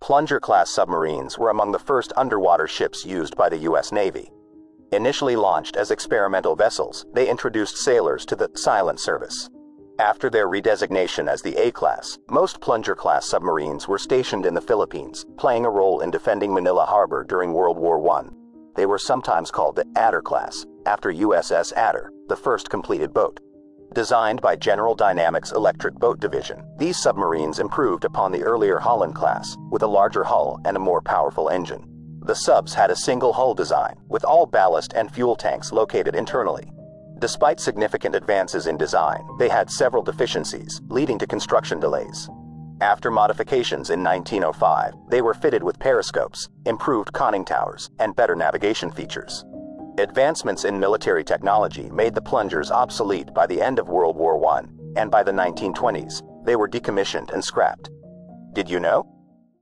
Plunger-class submarines were among the first underwater ships used by the U.S. Navy. Initially launched as experimental vessels, they introduced sailors to the silent service. After their redesignation as the A-class, most Plunger-class submarines were stationed in the Philippines, playing a role in defending Manila Harbor during World War I. They were sometimes called the Adder class, after USS Adder, the first completed boat. Designed by General Dynamics Electric Boat Division, these submarines improved upon the earlier Holland class, with a larger hull and a more powerful engine. The subs had a single hull design, with all ballast and fuel tanks located internally. Despite significant advances in design, they had several deficiencies, leading to construction delays. After modifications in 1905, they were fitted with periscopes, improved conning towers, and better navigation features. Advancements in military technology made the plungers obsolete by the end of World War I, and by the 1920s, they were decommissioned and scrapped. Did you know?